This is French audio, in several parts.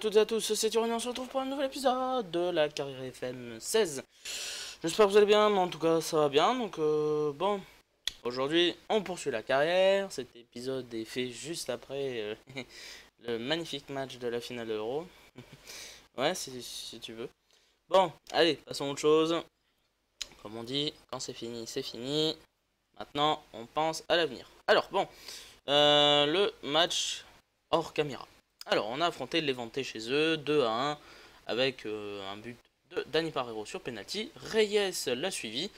Toutes et à tous, c'est Tyrion, on se retrouve pour un nouvel épisode de la carrière FM 16. J'espère que vous allez bien, mais en tout cas ça va bien, donc euh, bon, aujourd'hui on poursuit la carrière, cet épisode est fait juste après euh, le magnifique match de la finale Euro. ouais, si, si tu veux. Bon, allez, passons à autre chose. Comme on dit, quand c'est fini, c'est fini. Maintenant, on pense à l'avenir. Alors, bon, euh, le match hors caméra. Alors, on a affronté l'Eventé chez eux, 2 à 1, avec euh, un but de Dani Parero sur penalty. Reyes l'a suivi.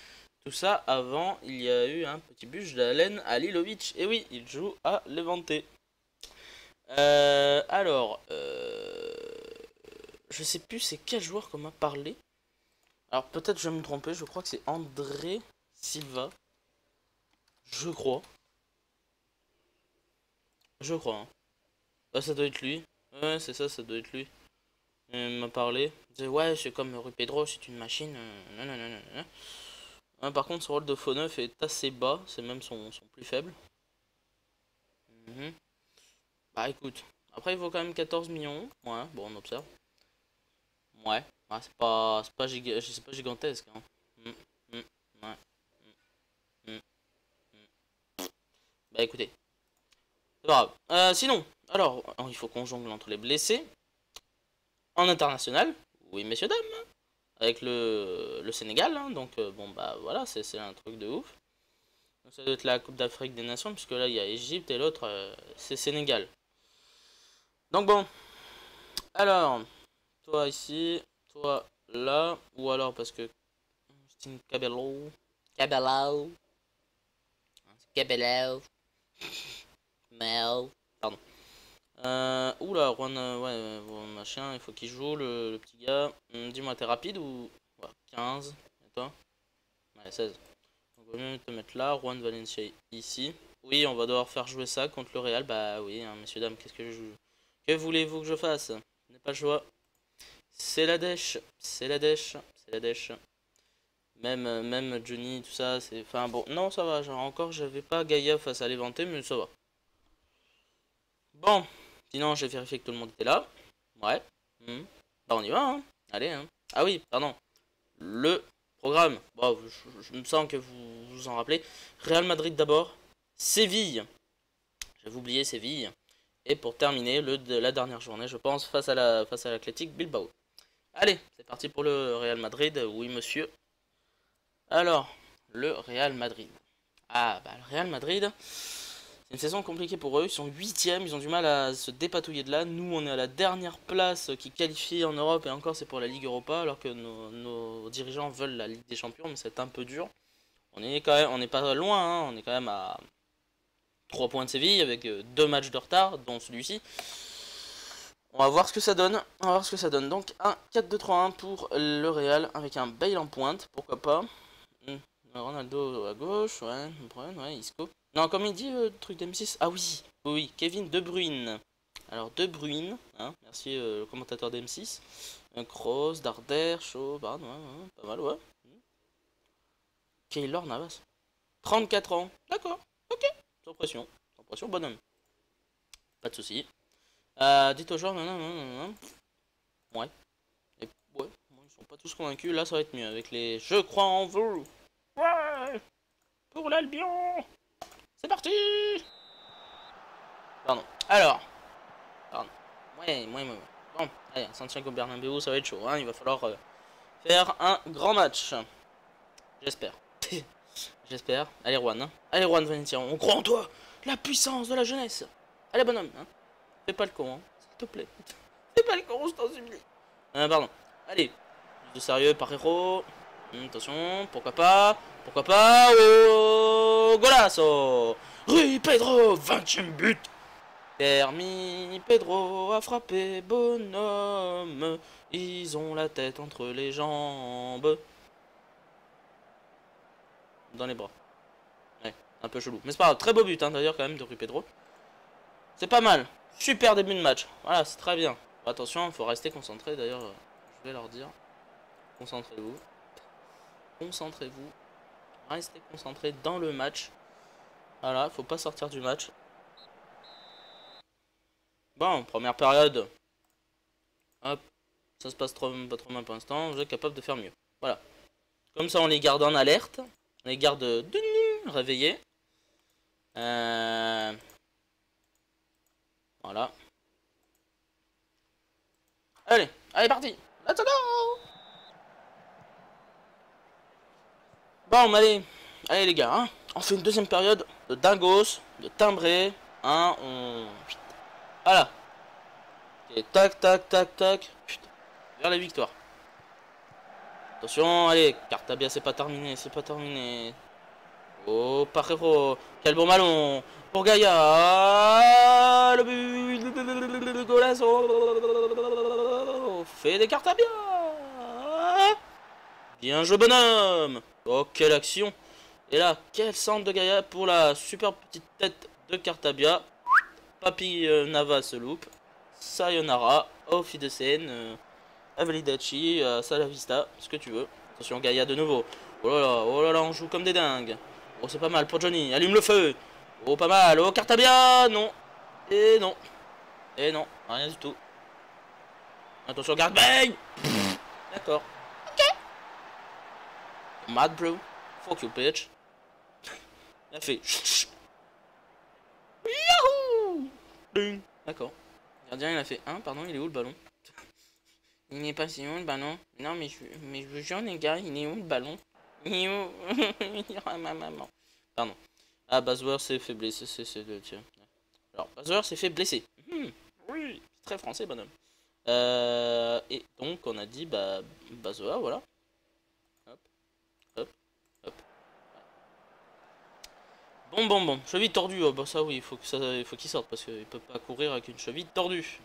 Tout ça avant, il y a eu un petit bûche d'Alen Alilovic. Et oui, il joue à l'Eventé. Euh, alors, euh, je sais plus c'est quel joueur qu'on m'a parlé. Alors peut-être je vais me tromper, je crois que c'est André Silva. Je crois. Je crois. Hein. Ah, ça doit être lui. Ouais, c'est ça, ça doit être lui. Il m'a parlé. Ouais, c'est comme Rue Pedro, c'est une machine. Non, non, non, non. par contre, son rôle de faux neuf est assez bas. C'est même son, son, plus faible. Mhm. Bah écoute. Après, il vaut quand même 14 millions. Ouais, bon, on observe. Ouais. c'est pas, pas, pas gigantesque. Hein. Mm, mm. Mm, bah écoutez. C'est pas grave. Euh, sinon, alors, il faut qu'on jongle entre les blessés. En international, oui messieurs dames, avec le, le Sénégal, hein. donc euh, bon bah voilà, c'est un truc de ouf. Donc, ça doit être la Coupe d'Afrique des Nations, puisque là il y a Égypte et l'autre euh, c'est Sénégal. Donc bon, alors, toi ici, toi là, ou alors parce que Justin Cabello, Cabello, Cabello, Mel, pardon. Euh, oula, Juan, euh, ouais, euh, machin, il faut qu'il joue, le, petit gars. Hum, dis-moi, t'es rapide ou... 15, et toi? Ouais, 16. Donc, on va mieux te mettre là, Juan Valencia ici. Oui, on va devoir faire jouer ça contre le Real. Bah oui, hein, messieurs, dames, qu'est-ce que je joue? Que voulez-vous que je fasse? N'est pas le choix. C'est la dèche, c'est la dèche, c'est la dèche. Même, même Johnny, tout ça, c'est... Enfin bon, non, ça va, genre encore, j'avais pas Gaïa face à l'éventé, mais ça va. Bon, Sinon, j'ai vérifié que tout le monde était là. Ouais. Hmm. Bah, on y va, hein. Allez, hein. Ah oui, pardon. Le programme. Bon, je, me sens que vous vous en rappelez. Real Madrid d'abord. Séville. J'avais oublié Séville. Et pour terminer, le de la dernière journée, je pense, face à la face à l'Athletic Bilbao. Allez, c'est parti pour le Real Madrid. Oui, monsieur. Alors, le Real Madrid. Ah, bah, le Real Madrid une saison compliquée pour eux, ils sont 8 ils ont du mal à se dépatouiller de là. Nous, on est à la dernière place qui qualifie en Europe, et encore c'est pour la Ligue Europa, alors que nos, dirigeants veulent la Ligue des Champions, mais c'est un peu dur. On est quand même, on n'est pas loin, hein. on est quand même à 3 points de Séville, avec 2 euh, matchs de retard, dont celui-ci. On va voir ce que ça donne, on va voir ce que ça donne. Donc un 4-2-3-1 pour le Real, avec un Bale en pointe, pourquoi pas? Hmm. Ronaldo à gauche, ouais, ouais, Isco. Non, comme il dit, le euh, truc d'M6. Ah oui, oui, Kevin De Bruyne. Alors, De Bruyne, hein, merci euh, le commentateur d'M6. Un Cross, Darder, Shaw, bah, ouais, pas mal, ouais. Kaylor Navas. 34 ans. D'accord, ok. Sans pression. Sans pression, bonhomme. Pas de soucis. Euh, dites aux joueurs, non, non, non, non. Ouais. Et, ouais, ils sont pas tous convaincus. Là, ça va être mieux avec les Je crois en vous. Ouais Pour l'Albion c'est parti Pardon. Alors. Pardon. Ouais, ouais, ouais. Bon, allez, Santiago Bernabéu, ça va être chaud. Hein. Il va falloir euh, faire un grand match. J'espère. J'espère. Allez, Juan. Hein. Allez, Juan Valencia, on croit en toi La puissance de la jeunesse Allez, bonhomme. Hein. Fais pas le con, hein. s'il te plaît. Fais pas le con, je t'en supplie. Euh, pardon. Allez. De sérieux, par héros. Hum, attention, pourquoi pas Pourquoi pas Oh Golasso. Rui Pedro, 20ème but. Permis, Pedro a frappé, bonhomme. Ils ont la tête entre les jambes. Dans les bras. Ouais, un peu chelou. Mais c'est pas grave, très beau but hein, d'ailleurs quand même de Rui Pedro. C'est pas mal. Super début de match. Voilà, c'est très bien. Attention, il faut rester concentré d'ailleurs Je vais leur dire. Concentrez-vous concentrez-vous. Restez concentré dans le match. Voilà, faut pas sortir du match. Bon, première période. Hop. Ça se passe pas trop mal pour l'instant. Vous êtes capable de faire mieux. Voilà. Comme ça, on les garde en alerte. On les garde de nuit réveillés. Euh... Voilà. Allez, allez, parti Let's go Bon, allez, allez les gars, hein. on fait une deuxième période de dingos, de timbré, hein, on... Voilà. Et tac, tac, tac, tac, vers la victoire. Attention, allez, Cartabia, c'est pas terminé, c'est pas terminé. Oh, Parero, quel bon ballon pour Gaïa. Le but, le fait des Cartabia. Bien joué, bonhomme. Oh, quelle action. Et là, quel centre de Gaïa pour la super petite tête de Cartabia. Papi euh, Nava se loupe. Sayonara, Auf Wiedersehen, euh, Avelidachi, euh, Salavista, ce que tu veux. Attention, Gaïa de nouveau. Oh là là, oh là là, on joue comme des dingues. Oh, c'est pas mal pour Johnny. Allume le feu. Oh, pas mal. Oh, Cartabia. Non. Et non. Et non. Rien du tout. Attention, garde. Bang D'accord. Mad, bro. Fuck you, bitch. Il a fait. Yahoo D'accord. Gardien, il a fait. Hein, pardon, il est où le ballon? Il n'est pas si où le ballon Non, mais je, mais je veux jure, les gars, il est où le ballon? Il est où? Ma maman? Pardon. Ah, Bazouer s'est fait blesser. C'est le tiens. Alors, Bazouer s'est fait blesser. Hmm, oui, très français, bonhomme. Euh, et donc, on a dit, bah, Bazouer, voilà. Hop, hop, hop. Bon, bon, bon. Cheville tordue. Oh, bah, ça, oui, il faut qu'il sorte parce qu'il peut pas courir avec une cheville tordue.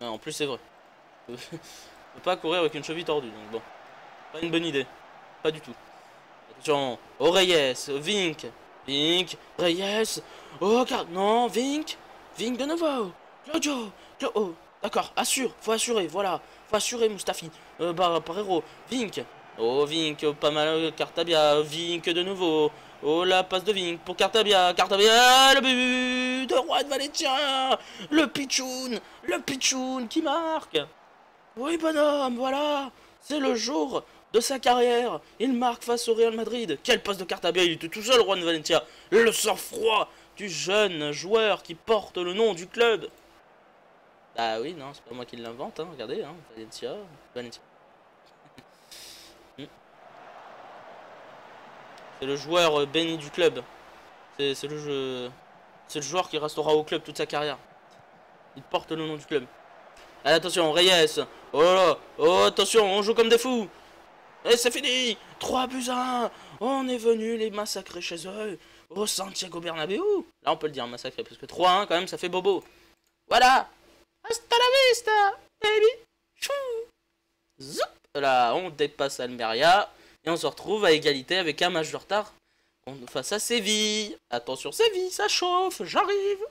En plus, c'est vrai. il peut pas courir avec une cheville tordue. Donc, bon. Pas une bonne idée. Pas du tout. Attention. Oh, Reyes. Vink. Vink. Reyes. Oh, regarde. Non, Vink. Vink de nouveau. Claudio. Oh, d'accord. Assure. Faut assurer. Voilà. Faut assurer, Mustafi. Euh, bah, par. Vink. Oh, Vink. Pas mal. Cartabia. Vink de nouveau. Oh la passe de Vink pour Cartabia, Cartabia, le but de Juan Valencia, le Pichoun, le Pichoun qui marque. Oui bonhomme, voilà, c'est le jour de sa carrière. Il marque face au Real Madrid. Quel passe de Cartabia, il était tout seul Juan Valencia. Le sang-froid du jeune joueur qui porte le nom du club. Bah oui, non, c'est pas moi qui l'invente, hein. regardez, hein. C'est le joueur euh, béni du club. C'est le joueur qui restera au club toute sa carrière. Il porte le nom du club. Allez, attention, Reyes. Oh là là. Oh, attention, on joue comme des fous. Et c'est fini 3 buts à 1 On est venu les massacrer chez eux. Au Santiago Bernabéu. Là, on peut le dire massacrer, parce que 3-1, quand même, ça fait bobo. Voilà Hasta la vista, baby Chou Zoup Là, on dépasse Almeria. Et on se retrouve à égalité avec un match de retard face à Séville. Attention Séville, ça chauffe, j'arrive.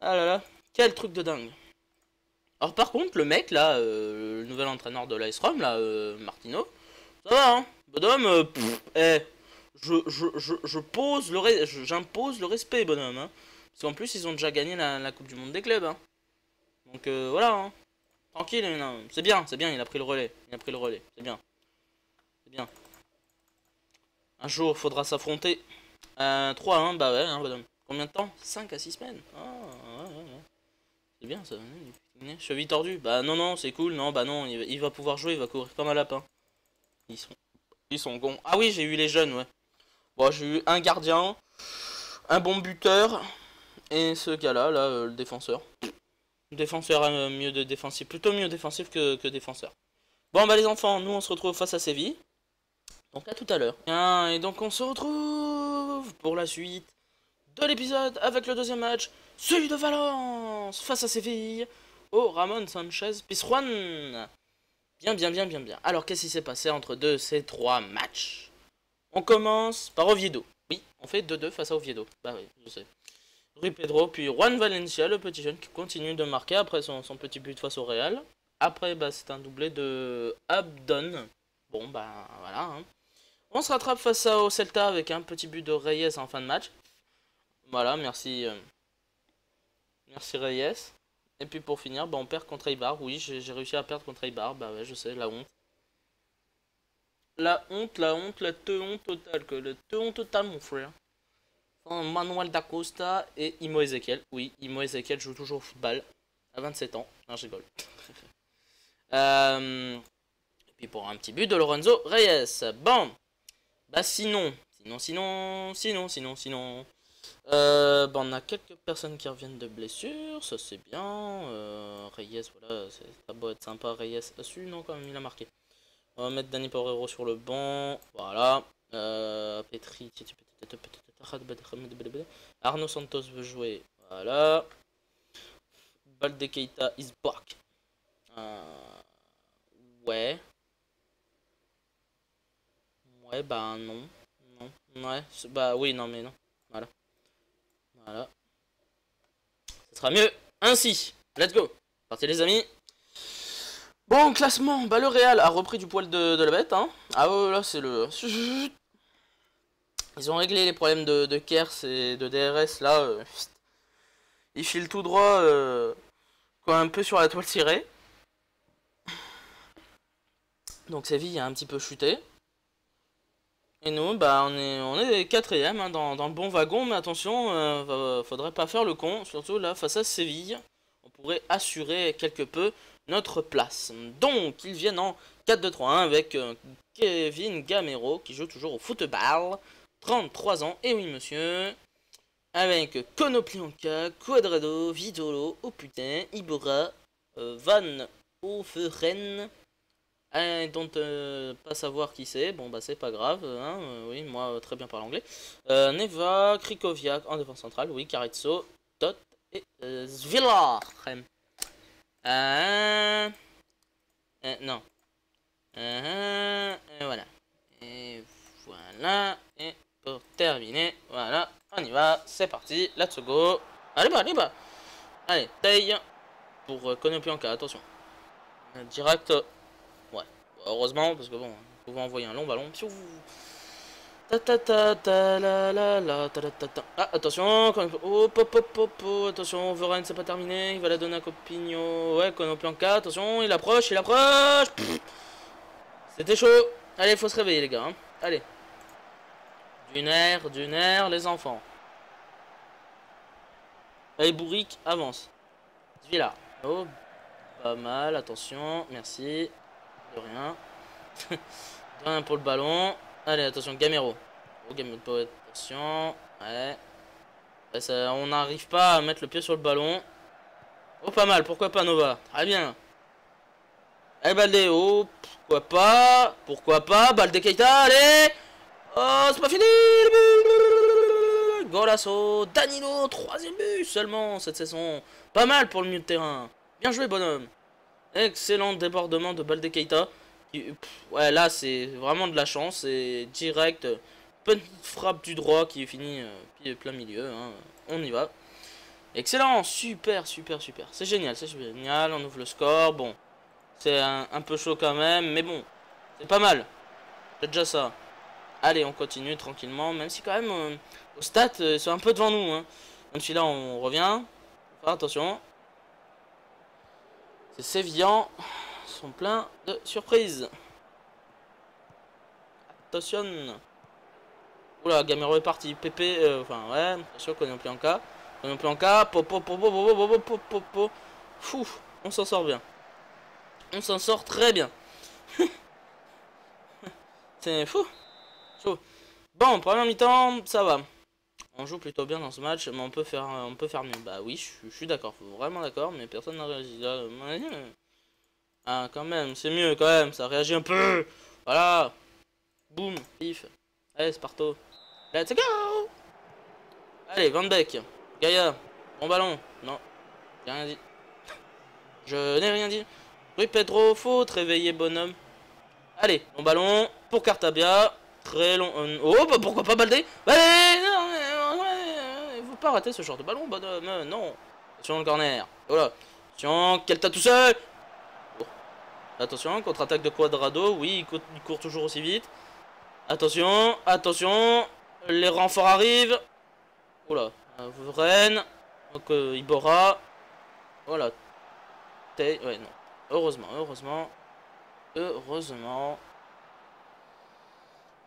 Ah là là, quel truc de dingue. Alors par contre, le mec là, euh, le nouvel entraîneur de l'Ice Rom, là, euh, Martino, ça va hein, bonhomme, euh, eh, je, je, je, je, pose le j'impose le respect, bonhomme, hein. Parce qu'en plus, ils ont déjà gagné la, Coupe du Monde des clubs, hein. Donc voilà, hein. Tranquille, c'est bien, c'est bien, il a pris le relais, il a pris le relais, c'est bien bien. Un jour, faudra s'affronter. Euh, 3 1, bah ouais, hein, Combien de temps? 5 à 6 semaines. Ah, c'est bien ça. Cheville tordue. Bah non, non, c'est cool. Non, bah non, il, va pouvoir jouer, il va courir comme un lapin. Ils sont, ils sont gons. Ah oui, j'ai eu les jeunes, ouais. Bon, j'ai eu un gardien, un bon buteur, et ce gars-là, là, euh, le défenseur. défenseur euh, mieux de défensif, plutôt mieux défensif que, que défenseur. Bon, bah les enfants, nous on se retrouve face à Séville. Donc à tout à l'heure. Et donc on se retrouve pour la suite de l'épisode avec le deuxième match, celui de Valence face à Séville au Ramon Sanchez Pizjuan. Bien, bien, bien, bien, bien. Alors qu'est-ce qui s'est passé entre deux ces trois matchs? On commence par Oviedo. Oui, on fait 2-2 face à Oviedo. Bah oui, je sais. Rui Pedro, puis Juan Valencia, le petit jeune qui continue de marquer après son, petit but face au Real. Après, bah, c'est un doublé de Abdon. Bon, bah voilà. Hein. On se rattrape face au Celta avec un petit but de Reyes en fin de match. Voilà, merci. Euh, merci Reyes. Et puis pour finir, bah, on perd contre Eibar. Oui, j'ai réussi à perdre contre Eibar. Bah ouais, je sais, la honte. La honte, la honte, la te honte totale. Que le te honte totale, mon frère. Manuel D'Acosta et Imo Ezekiel. Oui, Imo Ezekiel joue toujours au football. À 27 ans. Non, je rigole. Euh, et puis pour un petit but de Lorenzo Reyes. Bon. Bah sinon. Sinon, sinon, sinon, sinon, sinon. Euh, bah, on a quelques personnes qui reviennent de blessures, ça c'est bien. Euh, Reyes, voilà, ça doit être sympa. Reyes a su, non, quand même, il a marqué. On va mettre Danny Porrero sur le banc, voilà. Euh, Petri, Arnaud Santos veut jouer, voilà. Balde Keita is back. Euh, ouais. Ouais, bah non. Non. Ouais, bah oui, non, mais non. Voilà. Voilà. Ce sera mieux ainsi. Let's go. Partez les amis. Bon, classement. Bah le Real a repris du poil de, la bête. Hein. Ah ouais, là c'est le... Ils ont réglé les problèmes de, de Kers et de DRS là. Euh, ils filent tout droit. Euh, quoi, un peu sur la toile tirée. Donc Séville a un petit peu chuté. Et nous, bah, on est, on est quatrième hein, dans, dans, le bon wagon, mais attention, euh, faudrait pas faire le con, surtout là face à Séville. On pourrait assurer quelque peu notre place. Donc, ils viennent en 4-2-3-1 avec euh, Kevin Gamero qui joue toujours au football, 33 ans, et oui monsieur, avec Konoplyanka, Quadrado, Vidolo, oh putain, Ibora, euh, Van Oferen, un dont euh, pas savoir qui c'est, bon bah c'est pas grave, hein, euh, oui, moi euh, très bien parler anglais. Neva, Krikoviak en défense centrale, oui, Carizzo, Tot et Zvilar. non. et voilà. Et voilà. Et pour terminer, voilà, on y va, c'est parti, let's go. Allez, bah, allez, bah. Allez, taille pour Konopianka, attention. Direct Heureusement, parce que bon, vous pouvez envoyer un long ballon. Ta Ah, attention, oh, pop pop pop attention, Veren c'est pas terminé, il va la donner à Copigno. Ouais, Konopianka, attention, il approche, il approche. C'était chaud. Allez, faut se réveiller les gars. Hein. Allez. Du nerf, du nerf, les enfants. Allez, Bourrique, avance. Villa. Oh, pas mal, attention, merci de rien. rien pour le ballon. Allez, attention, Gamero. Oh, Gamero, attention. Ouais. on n'arrive pas à mettre le pied sur le ballon. Oh, pas mal, pourquoi pas Nova? Très bien. Allez, Balde, oh, pourquoi pas Pourquoi pas Balde Keita, allez Oh, c'est pas fini Golasso, Danilo, troisième but seulement cette saison. Pas mal pour le milieu de terrain. Bien joué, bonhomme. Excellent débordement de Balde Keita. Ouais, là, c'est vraiment de la chance. C'est direct. Petite frappe du droit qui est fini euh, plein milieu. Hein. On y va. Excellent. Super, super, super. C'est génial, c'est génial. On ouvre le score. Bon. C'est un, peu chaud quand même. Mais bon. C'est pas mal. C'est déjà ça. Allez, on continue tranquillement. Même si quand même, euh, au euh, c'est un peu devant nous. Hein. Même si là, on revient. attention. C'est sévillant sont pleins de surprises. Attention. Oula, Gamero est parti. Pépé, euh, enfin, ouais, sûr qu'on est en plein cas. On est en plein cas. Popo, popo, popo, popo, popo, Fou, on s'en sort bien. On s'en sort très bien. C'est fou. Chaud. Bon, première mi-temps, ça va. On joue plutôt bien dans ce match, mais on peut faire, on peut faire mieux. Bah oui, je, suis d'accord, vraiment d'accord, mais personne n'a réagi. Ah, quand même, c'est mieux quand même, ça réagit un peu. Voilà. Boum, pif. Allez, Sparto. Let's go Allez, Van Beek. Gaïa. Bon ballon. Non. J'ai rien dit. Je n'ai rien dit. Oui, Pedro, faut te réveiller, bonhomme. Allez, bon ballon pour Cartabia. Très long. Euh, oh, bah pourquoi pas Baldé? Allez, pas rater ce genre de ballon, bonhomme. Euh, non. Attention, le corner. Voilà. Attention, quel tout seul Attention, contre-attaque de Quadrado. Oui, il court, toujours aussi vite. Attention, attention. Les renforts arrivent. Oula. Rennes. Donc, euh, Ibora. Voilà. bouteille. Ouais, non. Heureusement, heureusement. Heureusement.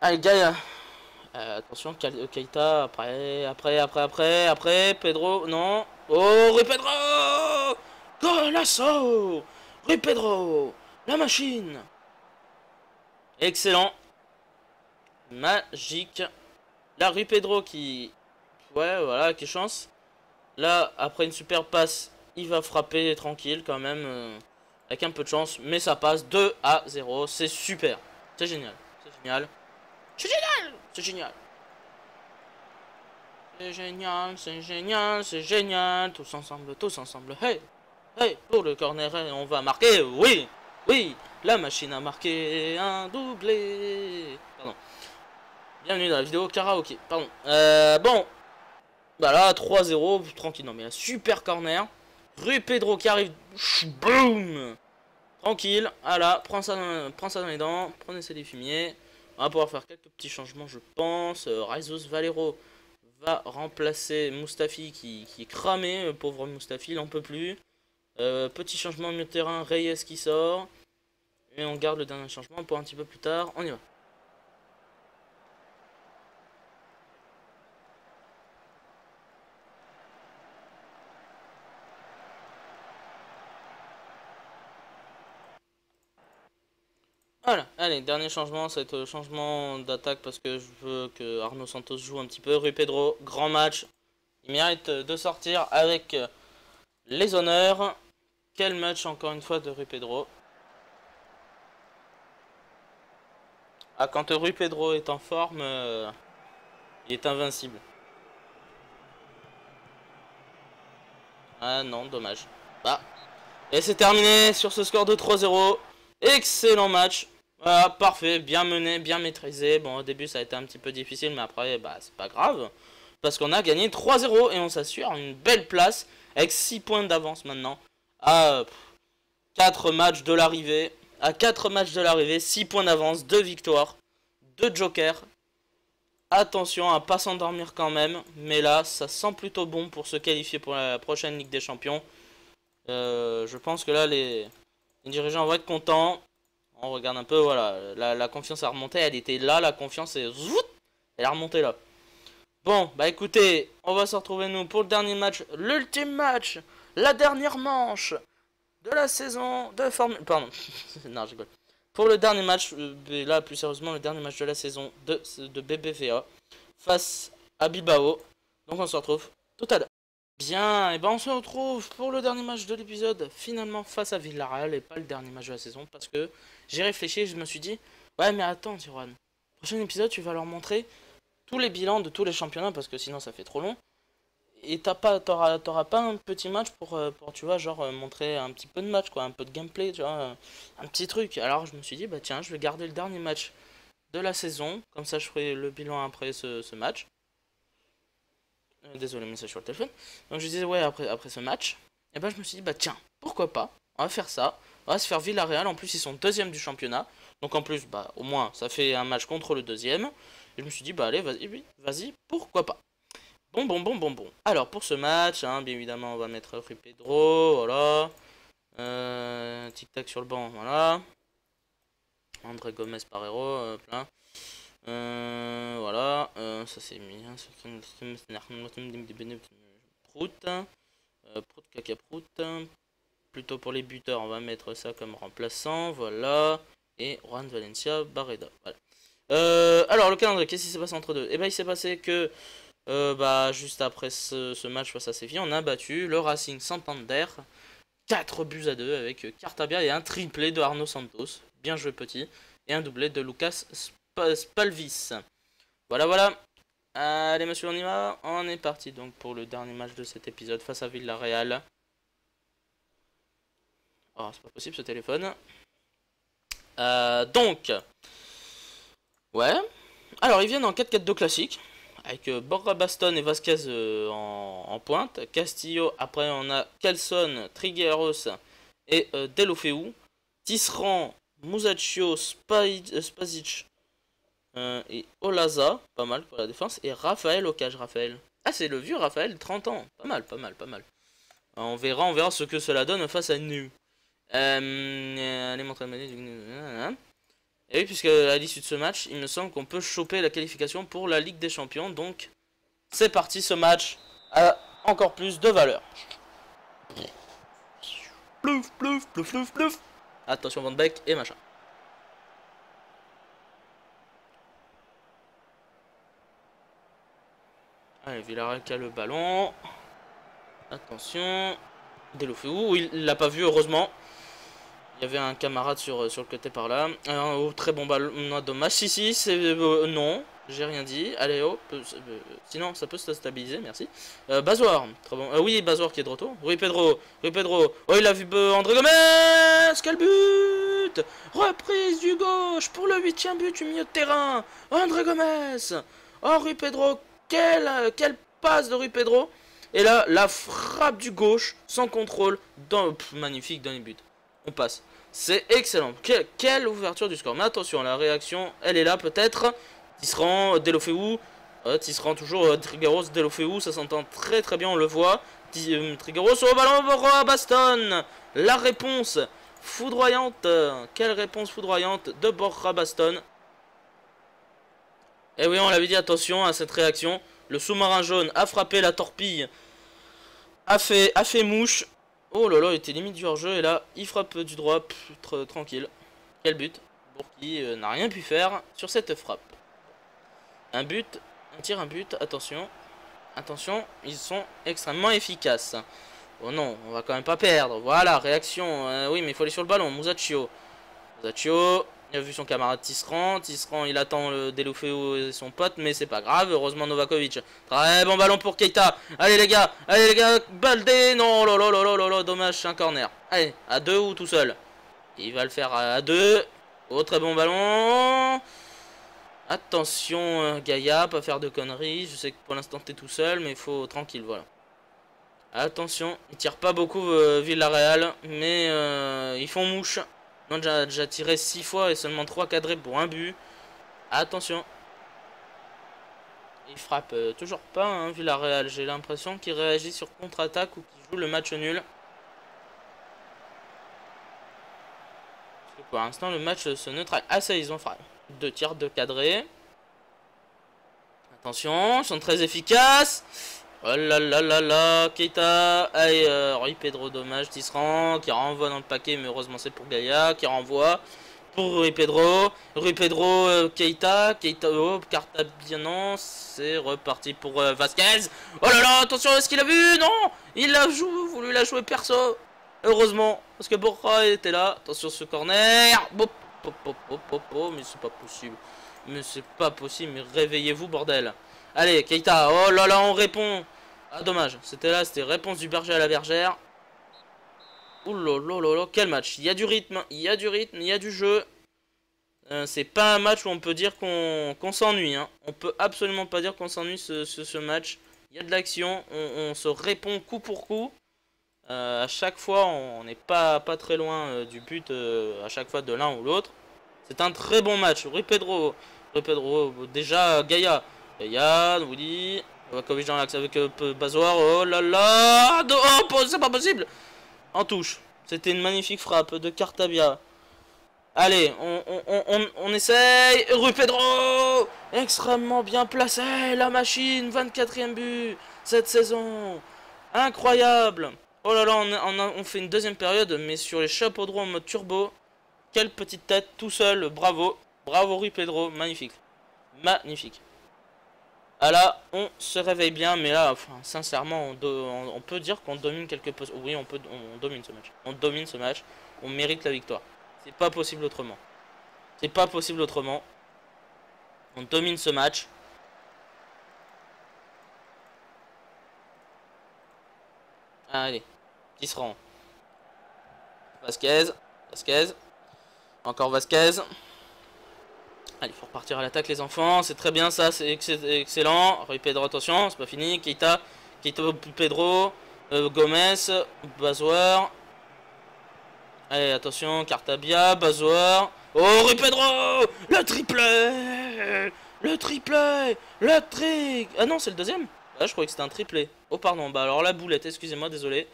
Allez, Gaïa. Euh, attention, Keita, après, après, après, après, après, Pedro, non. Oh, Rui Pedro Golasso Rui Pedro La machine Excellent. Magique. La Rui Pedro qui... Ouais, voilà, qui chance. Là, après une super passe, il va frapper tranquille quand même. Euh, avec un peu de chance. Mais ça passe 2 à 0. C'est super. C'est génial. C'est génial. C'est génial C'est génial c'est génial, c'est génial, c'est génial. Tous ensemble, tous ensemble. Hey, hey, pour le corner, on va marquer. Oui, oui, la machine a marqué un doublé. Pardon. Bienvenue dans la vidéo karaoké. Pardon. Euh, bon. Bah là, 3-0, tranquille. Non, mais un super corner. Rue Pedro qui arrive. Boum Tranquille. Voilà, prends ça, dans, prends ça dans les dents. Prenez ces fumiers. On va pouvoir faire quelques petits changements, je pense. Euh, Valero va remplacer Mustafi qui, est cramé, euh, pauvre Mustafi, il en peut plus. Euh, petit changement au milieu terrain, Reyes qui sort. Et on garde le dernier changement pour un petit peu plus tard. On y va. Voilà, allez, dernier changement, c'est le changement d'attaque parce que je veux que Arnaud Santos joue un petit peu. Rui Pedro, grand match. Il mérite de sortir avec les honneurs. Quel match encore une fois de Rui Pedro. Ah, quand Rui Pedro est en forme, euh, il est invincible. Ah non, dommage. Bah. Et c'est terminé sur ce score de 3-0. Excellent match. Voilà, parfait, bien mené, bien maîtrisé. Bon, au début, ça a été un petit peu difficile, mais après, bah, c'est pas grave. Parce qu'on a gagné 3-0 et on s'assure une belle place avec 6 points d'avance maintenant. À 4 matchs de l'arrivée. À 4 matchs de l'arrivée, 6 points d'avance, 2 victoires, 2 jokers. Attention à pas s'endormir quand même. Mais là, ça sent plutôt bon pour se qualifier pour la prochaine Ligue des Champions. Euh, je pense que là, les dirigeants vont être contents on regarde un peu, voilà, la, confiance a remonté, elle était là, la confiance est... Elle a remonté là. Bon, bah écoutez, on va se retrouver nous pour le dernier match, l'ultime match, la dernière manche de la saison de Formule... Pardon, non, je Pour le dernier match, euh, là plus sérieusement, le dernier match de la saison de, de BBVA face à Bilbao. Donc on se retrouve tout à l'heure. Bien, et ben on se retrouve pour le dernier match de l'épisode, finalement face à Villarreal, et pas le dernier match de la saison, parce que j'ai réfléchi, je me suis dit, ouais mais attends Tiroine, prochain épisode tu vas leur montrer tous les bilans de tous les championnats, parce que sinon ça fait trop long, et t'as pas, t'auras, pas un petit match pour, euh, pour, tu vois, genre euh, montrer un petit peu de match, quoi, un peu de gameplay, tu vois, un petit truc. Alors je me suis dit, bah tiens, je vais garder le dernier match de la saison, comme ça je ferai le bilan après ce match. Euh, désolé, message sur le téléphone. Donc je disais, ouais, après, après ce match, et ben je me suis dit, bah tiens, pourquoi pas, on va faire ça. On va se faire Villarreal, en plus ils sont deuxième du championnat. Donc en plus, bah au moins, ça fait un match contre le deuxième. Et je me suis dit, bah allez, vas-y, vas-y, pourquoi pas. Bon, bon, bon, bon, bon. Alors pour ce match, hein, bien évidemment, on va mettre Rui Pedro, voilà. Euh, Tic-tac sur le banc, voilà. André Gomez par héros, euh, plein. Euh, voilà, euh, ça c'est mis. Prout. Euh, prout, caca prout. Plutôt pour les buteurs, on va mettre ça comme remplaçant. Voilà. Et Juan Valencia Barreda. Voilà. Alors, le calendrier, qu'est-ce qui s'est passé entre deux? Eh ben, il s'est passé que. Bah, juste après ce, match face à Séville, on a battu le Racing Santander 4 buts à 2 avec Cartabia et un triplé de Arnaud Santos. Bien joué petit. Et un doublé de Lucas Spalvis. Voilà, voilà. Allez, monsieur, on y va. On est parti donc pour le dernier match de cet épisode face à Villarreal. Oh, c'est pas possible ce téléphone. Euh, donc. Ouais. Alors, ils viennent en 4-4-2 classique. Avec euh, Borra Baston et Vasquez euh, en, pointe. Castillo, après on a Kelson, Trigueros et Delofeu. Tisserand, Musacchio, Spazic euh, et Olaza, pas mal pour la défense. Et Raphaël au cage, Raphaël. Ah, c'est le vieux Raphaël, 30 ans. Pas mal, pas mal, pas mal. on verra, on verra ce que cela donne face à nous. Euh, allez, montrer le Et oui, puisque à l'issue de ce match, il me semble qu'on peut choper la qualification pour la Ligue des Champions. Donc, c'est parti, ce match a encore plus de valeur. Plouf, plouf, plouf, plouf, plouf. Attention, Van Beek et machin. Allez, Villarreal qui a le ballon. Attention. Delofeu, il l'a pas vu, heureusement. Il y avait un camarade sur, sur le côté par là. Un oh, très bon ballon. Dommage. Si, si, c'est. Euh, non, j'ai rien dit. Allez. Euh, sinon, ça peut se stabiliser, merci. Euh, très bon. oui, Bazoir qui est de retour. Oui, Pedro. Oui, Pedro. Oh, il a vu André Gomez. Quel but Reprise du gauche pour le huitième but du milieu de terrain. André Gomez. Oh, Rui Pedro. Quelle, quelle passe de Rui Pedro. Et là, la frappe du gauche, sans contrôle, magnifique dans les buts. On passe. C'est excellent. quelle ouverture du score. Mais attention, la réaction, elle est là peut-être. Tisserand, Delofeu. Euh, Tisserand toujours, euh, Trigueros, Delofeu. Ça s'entend très très bien, on le voit. Euh, au ballon, Borra Baston. La réponse foudroyante. Quelle réponse foudroyante de Borra Baston. Et oui, on l'avait dit, attention à cette réaction. Le sous-marin jaune a frappé la torpille a fait, a fait mouche. Oh là là, il était limite du hors-jeu. Et là, il frappe du droit. tranquille. Quel but Pour qui euh, n'a rien pu faire sur cette frappe. Un but. On tire un but. Attention. Attention, ils sont extrêmement efficaces. Oh non, on va quand même pas perdre. Voilà, réaction. Euh, oui, mais il faut aller sur le ballon. Musacchio. Musacchio. Il a vu son camarade Tisserand. Tisserand, il attend le Delofeu et son pote, mais c'est pas grave. Heureusement, Novakovic. Très bon ballon pour Keita. Allez, les gars. Allez, les gars. Baldé. Non, là, dommage, c'est un corner. Allez, à deux ou tout seul. Il va le faire à deux. Oh, très bon ballon. Attention, euh, Gaïa, pas faire de conneries. Je sais que pour l'instant, t'es tout seul, mais il faut tranquille, voilà. Attention, il tire pas beaucoup euh, Villarreal, mais euh, ils font mouche. Non, déjà, déjà tiré 6 fois et seulement 3 cadrés pour un but. Attention. Il frappe euh, toujours pas, hein, Villarreal. J'ai l'impression qu'il réagit sur contre-attaque ou qu'il joue le match nul. pour l'instant, le match se neutralise. Ah, ça, ils ont fait deux tirs, de cadrés. Attention, ils sont très efficaces. Oh là là là là, Keita, allez, euh, Rui Pedro, dommage, Tisserand, qui renvoie dans le paquet, mais heureusement c'est pour Gaïa, qui renvoie pour Rui Pedro, Rui Pedro, euh, Keita, Keita, oh, bien non, c'est reparti pour euh, Vasquez, oh là là, attention, est-ce qu'il a vu? Non, il a joué, voulu la jouer perso, heureusement, parce que Borra était là, attention ce corner, mais c'est pas possible, mais c'est pas possible, mais réveillez-vous bordel. Allez, Keita, oh là là, on répond ah, dommage. C'était là, c'était réponse du berger à la bergère. Là quel match. Il y a du rythme, il y a du rythme, il y a du jeu. Euh, c'est pas un match où on peut dire qu'on s'ennuie. Hein. On peut absolument pas dire qu'on s'ennuie ce, match. Il y a de l'action, on, se répond coup pour coup. Euh, à chaque fois, on n'est pas, très loin euh, du but, à chaque fois de l'un ou l'autre. C'est un très bon match. Rui Pedro, Rui Pedro déjà Gaïa. Gaïa, Woody, Kovic dans l'axe avec euh, Bazoir. Oh là là Oh, c'est pas possible En touche. C'était une magnifique frappe de Cartabia. Allez, on, essaye. Rue Pedro Extrêmement bien placé, la machine. 24ème but cette saison. Incroyable. Oh là là, on, fait une deuxième période, mais sur les chapeaux droits en mode turbo. Quelle petite tête, tout seul. Bravo. Bravo Rue Pedro. Magnifique. Magnifique. Ah là, on se réveille bien, mais là, enfin, sincèrement, on, peut dire qu'on domine quelque peu. Oui, on peut, on, domine ce match. On domine ce match. On mérite la victoire. C'est pas possible autrement. C'est pas possible autrement. On domine ce match. Allez, qui se rend? Vasquez, Vasquez, encore Vasquez. Allez, faut repartir à l'attaque les enfants, c'est très bien ça, c'est excellent. Rui Pedro, attention, c'est pas fini. Keita, Keita Pedro, euh, Gomez, Bazoar. Allez, attention, Cartabia, Bazoar. Oh, Rui Pedro Le triplé Le triplé Le trick Ah non, c'est le deuxième Ah, je croyais que c'était un triplé. Oh, pardon, bah alors la boulette, excusez-moi, désolé.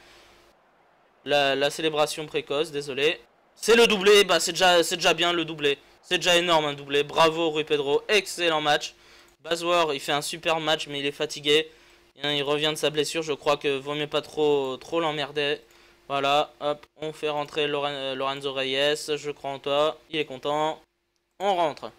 la, célébration précoce, désolé. C'est le doublé, bah c'est déjà, bien le doublé. C'est déjà énorme un doublé. Bravo Rui Pedro, excellent match. Bazwar, il fait un super match, mais il est fatigué. Il revient de sa blessure, je crois que vaut mieux pas trop, trop l'emmerder. Voilà, hop, on fait rentrer Lorenzo Reyes, je crois en toi, il est content. On rentre.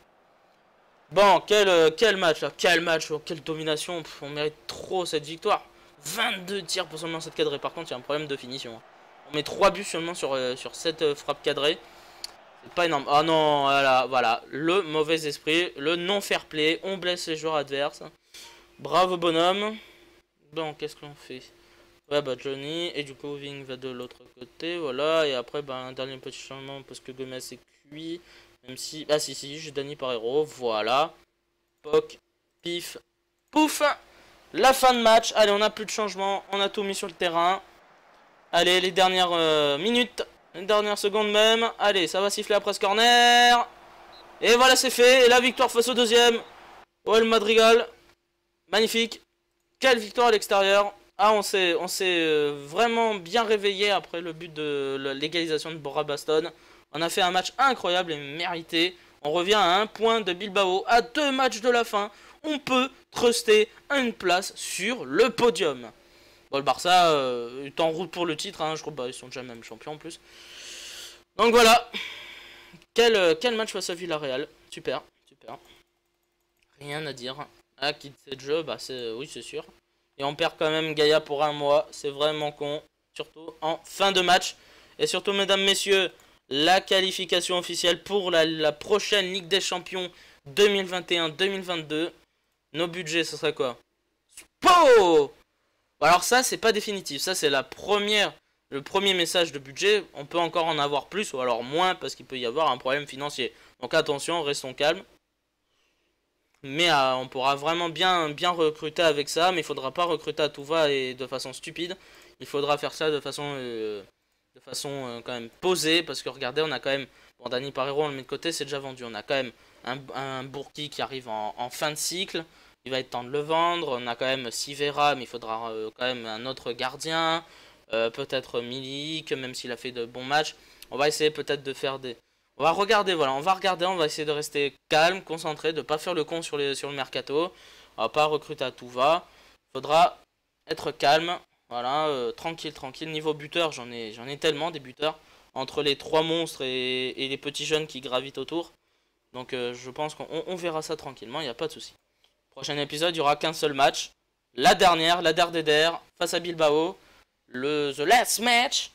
Bon, quel, euh, match là, quel match, oh, quelle domination, on mérite trop cette victoire. 22 tirs pour seulement cette cadrée, par contre il y a un problème de finition. On met 3 buts seulement sur, euh, sur cette euh, frappe cadrée. C'est pas énorme. Ah non, voilà, voilà, le mauvais esprit, le non fair play, on blesse les joueurs adverses. Bravo bonhomme. Bon, qu'est-ce qu'on fait? Ouais, bah Johnny, et du coup Ving va de l'autre côté, voilà, et après, bah un dernier petit changement parce que Gomez est cuit, même si, ah si, si, j'ai Danny par héros, voilà. Poc, pif, pouf La fin de match, allez, on n'a plus de changement, on a tout mis sur le terrain. Allez, les dernières euh, minutes, les dernières secondes même, allez, ça va siffler après ce corner. Et voilà, c'est fait, et la victoire face au deuxième. Oh, le Madrigal, magnifique. Quelle victoire à l'extérieur Ah, on s'est euh, vraiment bien réveillé après le but de l'égalisation de Bora Baston. On a fait un match incroyable et mérité. On revient à un point de Bilbao, à deux matchs de la fin. On peut truster une place sur le podium. Le Barça euh, est en route pour le titre. Hein. je crois bah, sont déjà même champions en plus. Donc voilà. Quel, euh, match face à Villarreal. Super, super. Rien à dire. Ah, quitte cette jeu, bah c'est oui, c'est sûr. Et on perd quand même Gaïa pour un mois. C'est vraiment con. Surtout en fin de match. Et surtout, mesdames, messieurs, la qualification officielle pour la, prochaine Ligue des Champions 2021-2022. Nos budgets, ce serait quoi? Po Alors ça, c'est pas définitif. Ça, c'est la première, le premier message de budget. On peut encore en avoir plus ou alors moins parce qu'il peut y avoir un problème financier. Donc attention, restons calmes. Mais euh, on pourra vraiment bien, bien recruter avec ça. Mais il faudra pas recruter à tout va et de façon stupide. Il faudra faire ça de façon, euh, de façon euh, quand même posée. Parce que regardez, on a quand même... Bon, Dani Parero, on le met de côté, c'est déjà vendu. On a quand même un, un Bourki qui arrive en, fin de cycle. Il va être temps de le vendre. On a quand même Sivera, mais il faudra quand même un autre gardien. peut-être Milik, même s'il a fait de bons matchs. On va essayer peut-être de faire des on va regarder, voilà, on va regarder, on va essayer de rester calme, concentré, de pas faire le con sur, les, sur le mercato. On va pas recruter à tout va. Faudra être calme, voilà, euh, tranquille, tranquille. Niveau buteur, j'en ai, ai tellement des buteurs. Entre les trois monstres et, les petits jeunes qui gravitent autour. Donc euh, je pense qu'on verra ça tranquillement, il n'y a pas de souci. Prochain épisode, il n'y aura qu'un seul match. La dernière, la dernière, face à Bilbao. Le The Last Match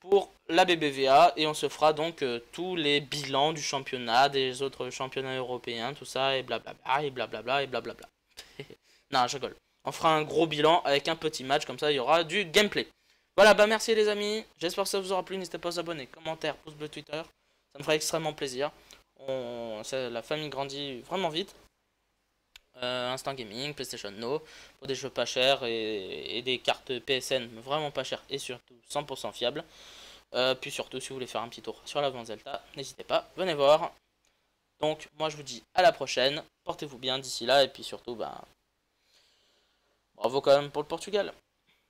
pour la BBVA et on se fera donc euh, tous les bilans du championnat, des autres championnats européens, tout ça et blablabla et blablabla et blablabla. non, je rigole. On fera un gros bilan avec un petit match, comme ça il y aura du gameplay. Voilà, bah merci les amis, j'espère que ça vous aura plu, n'hésitez pas à vous abonner, commentaire, pouce bleu Twitter, ça me ferait extrêmement plaisir. La famille grandit vraiment vite. Euh, Instant Gaming, PlayStation No, pour des jeux pas chers et, des cartes PSN vraiment pas chères et surtout 100% fiables. Euh, puis surtout, si vous voulez faire un petit tour sur la vente Zelda, n'hésitez pas, venez voir. Donc, moi je vous dis à la prochaine. Portez-vous bien d'ici là. Et puis surtout, bah, bravo quand même pour le Portugal.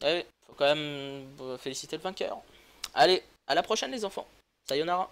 Eh faut quand même féliciter le vainqueur. Allez, à la prochaine les enfants. Sayonara.